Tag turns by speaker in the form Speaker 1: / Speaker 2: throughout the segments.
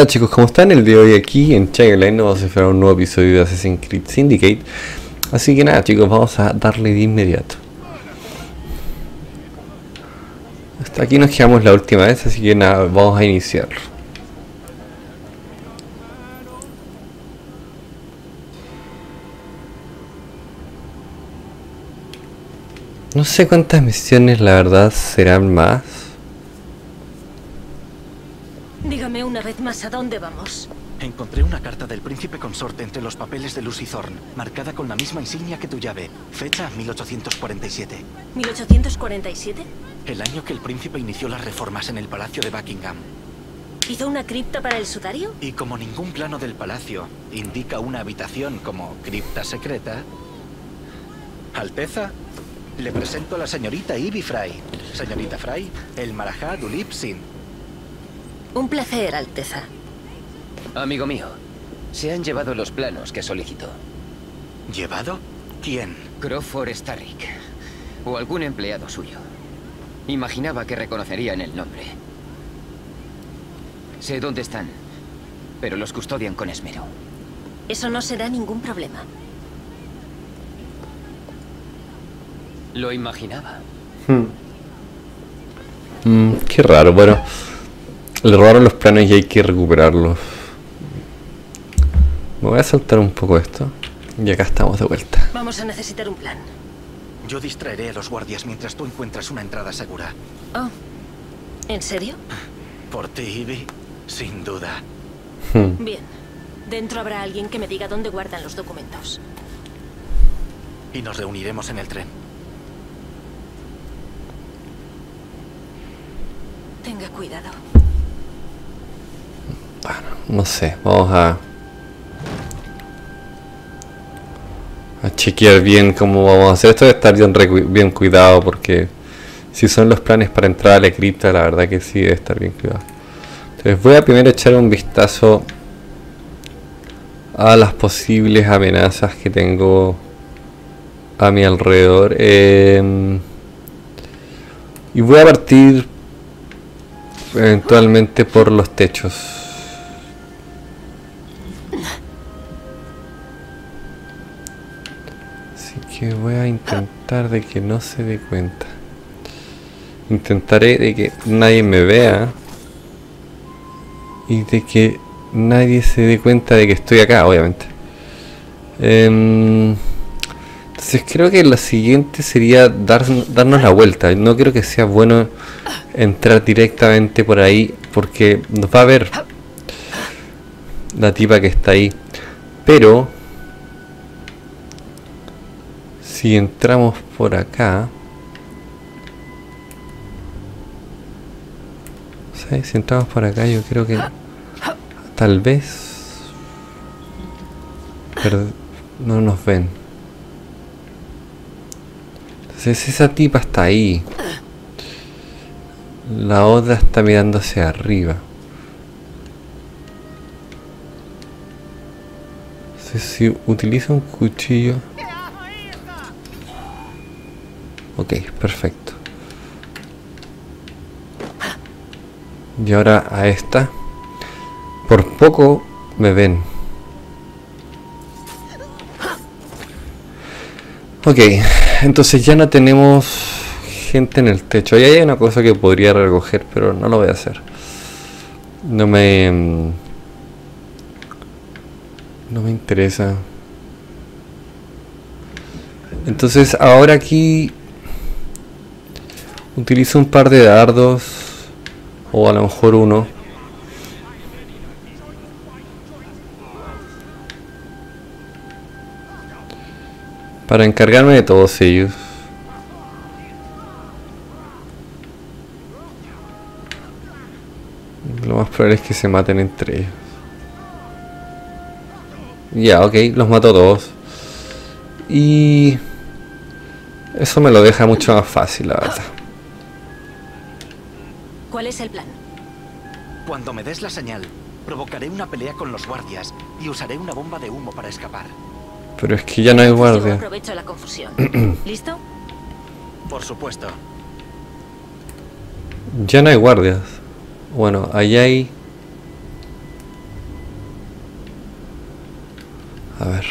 Speaker 1: Hola chicos, ¿cómo están? El día de hoy aquí en Chagline vamos a esperar un nuevo episodio de Assassin's Creed Syndicate. Así que nada chicos, vamos a darle de inmediato. Hasta aquí nos quedamos la última vez, así que nada, vamos a iniciarlo. No sé cuántas misiones la verdad serán más.
Speaker 2: Dígame una vez más a dónde vamos.
Speaker 3: Encontré una carta del príncipe consorte entre los papeles de Lucy Thorne, marcada con la misma insignia que tu llave, fecha 1847.
Speaker 2: ¿1847?
Speaker 3: El año que el príncipe inició las reformas en el palacio de Buckingham.
Speaker 2: ¿Hizo una cripta para el sudario?
Speaker 3: Y como ningún plano del palacio indica una habitación como cripta secreta, Alteza, le presento a la señorita Ivy Fry. Señorita Fry, el Marajá Dulip Sin.
Speaker 2: Un placer, Alteza.
Speaker 4: Amigo mío, se han llevado los planos que solicitó.
Speaker 3: ¿Llevado? ¿Quién?
Speaker 4: Crawford Starrick. O algún empleado suyo. Imaginaba que reconocerían el nombre. Sé dónde están, pero los custodian con esmero.
Speaker 2: Eso no será ningún problema.
Speaker 4: Lo imaginaba.
Speaker 1: Mm, qué raro, bueno. Le robaron los planos y hay que recuperarlos. Me voy a saltar un poco esto. Y acá estamos de vuelta.
Speaker 2: Vamos a necesitar un plan.
Speaker 3: Yo distraeré a los guardias mientras tú encuentras una entrada segura.
Speaker 2: Oh, ¿en serio?
Speaker 3: Por ti, Ivy, sin duda.
Speaker 1: Hmm.
Speaker 2: Bien. Dentro habrá alguien que me diga dónde guardan los documentos.
Speaker 3: Y nos reuniremos en el tren.
Speaker 2: Tenga cuidado.
Speaker 1: No sé, vamos a... A chequear bien cómo vamos a hacer esto. Estar bien cuidado porque... Si son los planes para entrar a la cripta, la verdad que sí debe estar bien cuidado. Entonces voy a primero echar un vistazo a las posibles amenazas que tengo a mi alrededor. Em, y voy a partir eventualmente por los techos. Que voy a intentar de que no se dé cuenta. Intentaré de que nadie me vea y de que nadie se dé cuenta de que estoy acá, obviamente. Em, entonces creo que la siguiente sería dar, darnos la vuelta. No creo que sea bueno entrar directamente por ahí porque nos va a ver la tipa que está ahí. Pero si entramos por acá. Si entramos por acá, yo creo que tal vez pero no nos ven. Entonces esa tipa está ahí. La otra está mirando hacia arriba. Entonces, si utiliza un cuchillo. Ok, perfecto. Y ahora a esta. Por poco me ven. Ok, entonces ya no tenemos gente en el techo. Ahí hay una cosa que podría recoger, pero no lo voy a hacer. No me... mm, No me interesa. Entonces ahora aquí... Utilizo un par de dardos. O a lo mejor uno. Para encargarme de todos ellos. Lo más probable es que se maten entre ellos. Ya, ok, los mato todos. Y... Eso me lo deja mucho más fácil, la verdad.
Speaker 2: ¿Cuál es el plan?
Speaker 3: Cuando me des la señal, provocaré una pelea con los guardias y usaré una bomba de humo para escapar.
Speaker 1: Pero es que ya no hay guardia.
Speaker 2: Aprovecho la confusión. ¿Listo?
Speaker 3: Por supuesto.
Speaker 1: Ya no hay guardias. Bueno, ahí hay... A ver.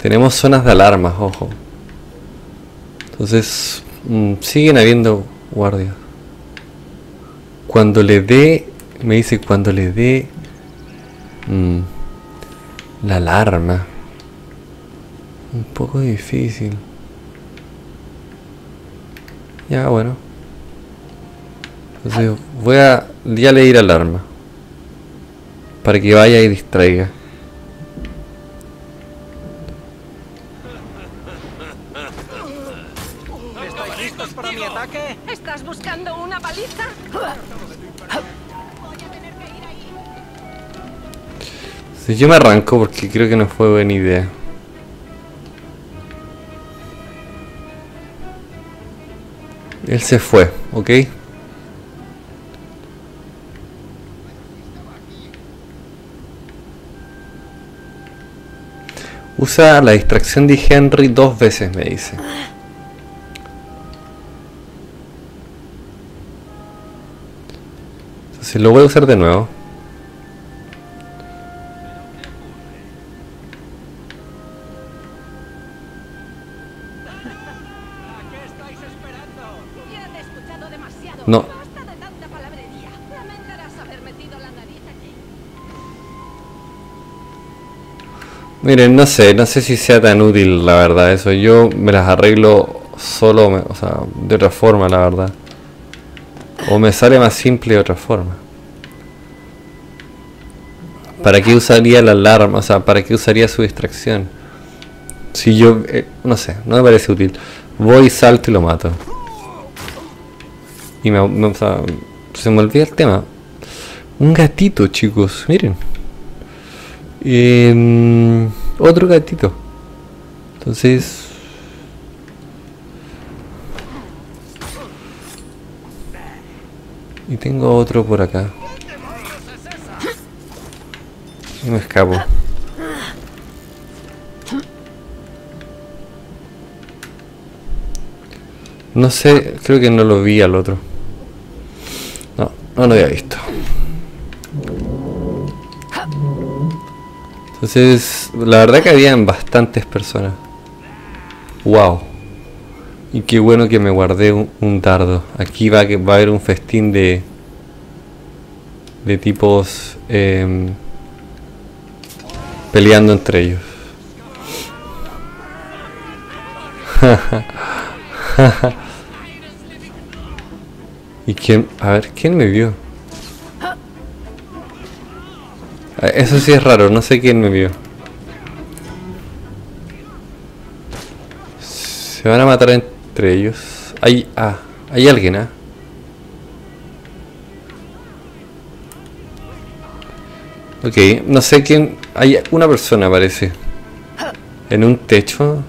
Speaker 1: Tenemos zonas de alarmas, ojo. Entonces, mmm, siguen habiendo guardias. Cuando le dé, me dice cuando le dé mm, la alarma. Un poco difícil. Ya, bueno. Entonces voy a ya leer alarma. Para que vaya y distraiga. Si yo me arranco porque creo que no fue buena idea. Él se fue, ¿ok? Usa la distracción de Henry dos veces, me dice. Entonces lo voy a usar de nuevo. Miren, no sé, no sé si sea tan útil la verdad eso. Yo me las arreglo solo, o sea, de otra forma la verdad. O me sale más simple de otra forma. ¿Para qué usaría la alarma? O sea, ¿para qué usaría su distracción? Si yo, eh, no sé, no me parece útil. Voy, salto y lo mato. Y me, me- o sea, se me olvida el tema. Un gatito, chicos, miren. Em, otro gatito. Entonces. Y tengo otro por acá. Me escapo. No sé, creo que no lo vi al otro. No, no lo había visto. Entonces, la verdad que habían bastantes personas. Wow. Y qué bueno que me guardé un, un dardo. Aquí va, va a haber un festín de de tipos em, peleando entre ellos. ¿Y quién? A ver, ¿quién me vio? Eso sí es raro, no sé quién me vio. Se van a matar entre ellos. Hay, ah, hay alguien, ¿ah? Ok, no sé quién. Hay una persona, parece. En un techo.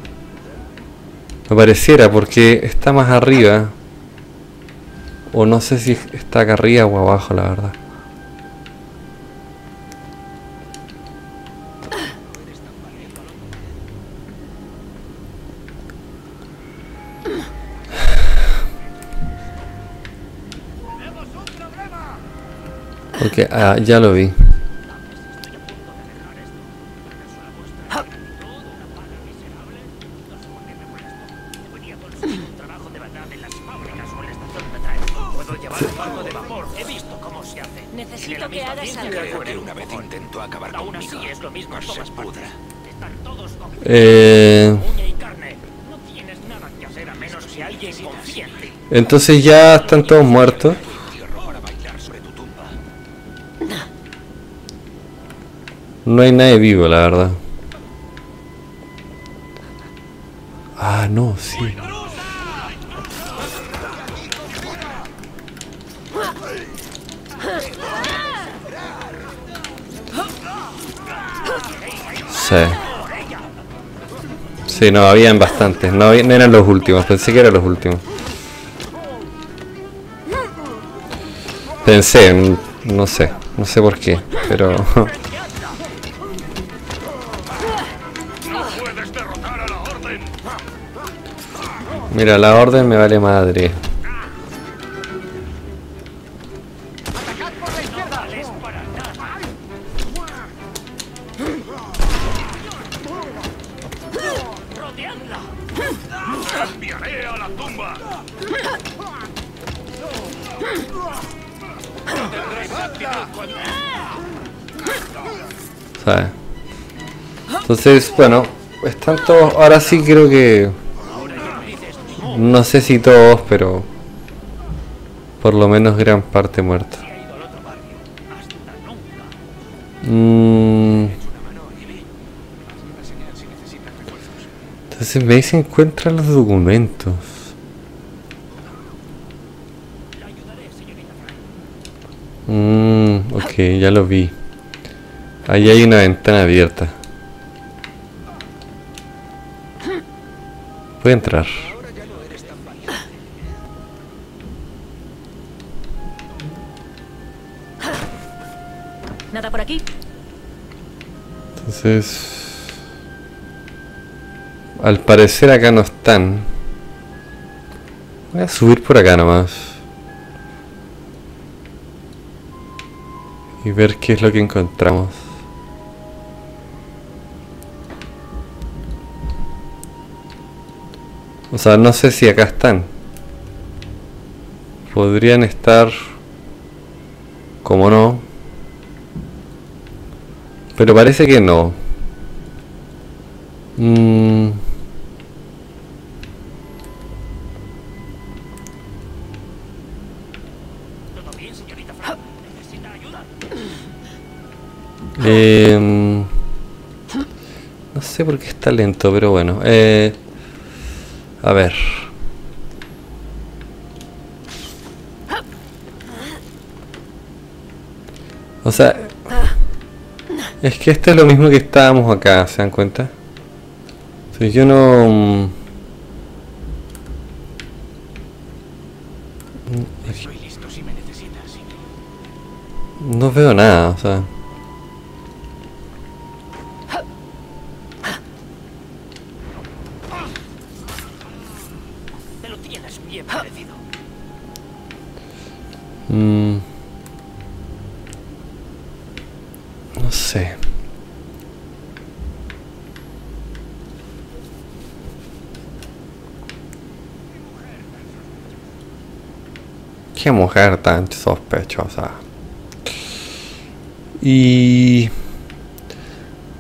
Speaker 1: Me pareciera porque está más arriba. O no sé si está acá arriba o abajo, la verdad.
Speaker 5: Menos que alguien confíe en ti.
Speaker 1: entonces ya están todos muertos. No hay nadie vivo, la verdad. Ah, no, sí. Sí. Sí, no, habían bastantes. No, había- no eran los últimos, pensé que eran los últimos. Pensé, no sé, no sé por qué, pero... Mira, la orden me vale madre. Entonces, bueno, están todos. Ahora sí creo que. No sé si todos, pero. Por lo menos gran parte muertos. Mm. Entonces me dice encuentra los documentos. Mm, ok, ya lo vi. Ahí hay una ventana abierta. Voy a entrar.
Speaker 2: Nada por aquí.
Speaker 1: Entonces... Al parecer acá no están. Voy a subir por acá nomás. Y ver qué es lo que encontramos. O sea, no sé si acá están. Podrían estar... Como no. Pero parece que no. Mm. Em, no sé por qué está lento, pero bueno. Eh, a ver. O sea, es que esto es lo mismo que estábamos acá, ¿se dan cuenta? Si yo no... mm. No veo nada, o sea... Mm. No sé. Qué mujer tan sospechosa. Y...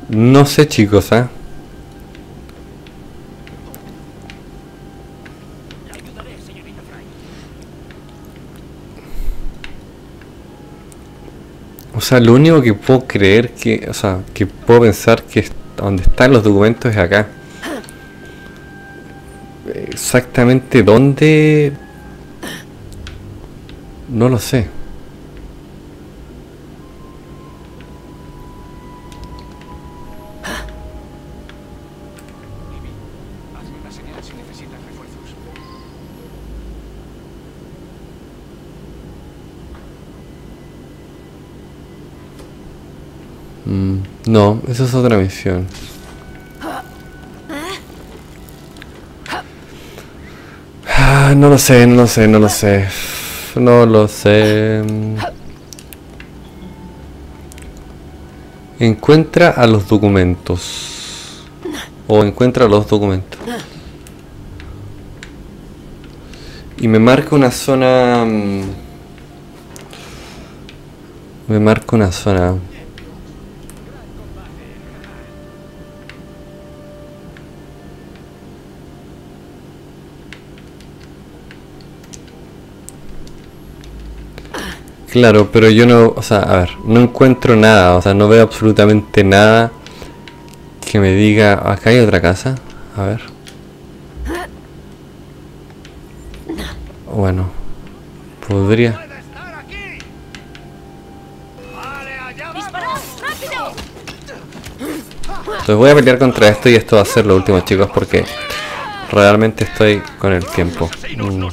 Speaker 1: No sé chicos, ¿eh?
Speaker 5: La ayudaré, señorita Frank.
Speaker 1: O sea, lo único que puedo creer que, o sea, que puedo pensar que es- donde están los documentos es acá. Exactamente dónde no lo sé. Mm, no, esa es otra misión. Ah, no lo sé, no lo sé, no lo sé. No lo sé. Encuentra a los documentos. O encuentra los documentos. Y me marca una zona... mm, Me marca una zona... Claro, pero yo no, o sea, a ver, no encuentro nada, o sea, no veo absolutamente nada que me diga, acá hay otra casa, a ver. Bueno, podría. Entonces voy a pelear contra esto y esto va a ser lo último, chicos, porque realmente estoy con el tiempo. Mm.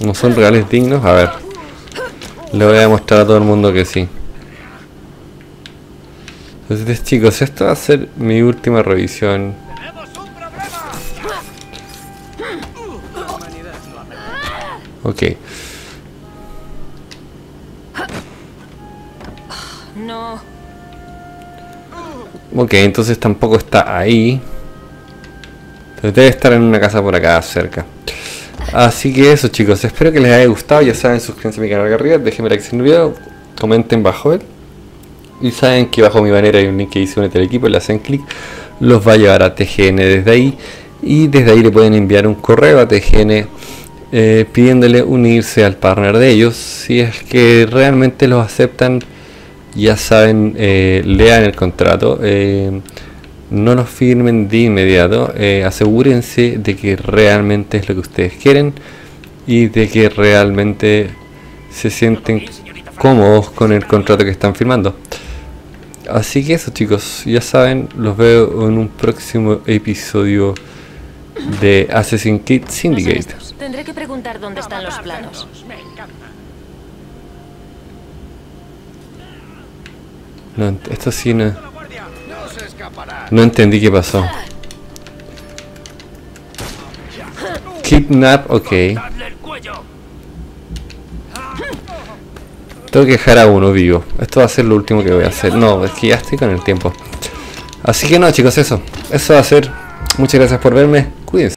Speaker 1: ¿No son reales dignos? A ver. Le voy a demostrar a todo el mundo que sí. Entonces, chicos, esto va a ser mi última revisión. Ok.
Speaker 2: No.
Speaker 1: Ok, entonces tampoco está ahí. Entonces debe estar en una casa por acá cerca. Así que eso chicos, espero que les haya gustado. Ya saben, suscríbanse a mi canal acá arriba, déjenme like si no video, comenten bajo él. Y saben que bajo mi banner hay un link que dice unete al equipo, le hacen clic, los va a llevar a TGN desde ahí. Y desde ahí le pueden enviar un correo a TGN eh, pidiéndole unirse al partner de ellos. Si es que realmente los aceptan, ya saben, eh, lean el contrato. eh, no los firmen de inmediato. eh, asegúrense de que realmente es lo que ustedes quieren y de que realmente se sienten cómodos con el contrato que están firmando. Así que eso chicos, ya saben, los veo en un próximo episodio de Assassin's Creed Syndicate.
Speaker 2: Tendré que preguntar dónde están los planos.
Speaker 1: No, esto sí no,
Speaker 6: No
Speaker 1: entendí qué pasó. Kidnap, ok. Tengo que dejar a uno vivo. Esto va a ser lo último que voy a hacer. No, es que ya estoy con el tiempo. Así que no, chicos, eso. Eso va a ser. Muchas gracias por verme. Cuídense.